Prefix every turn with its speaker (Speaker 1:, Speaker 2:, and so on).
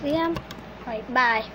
Speaker 1: See ya. Alright, bye.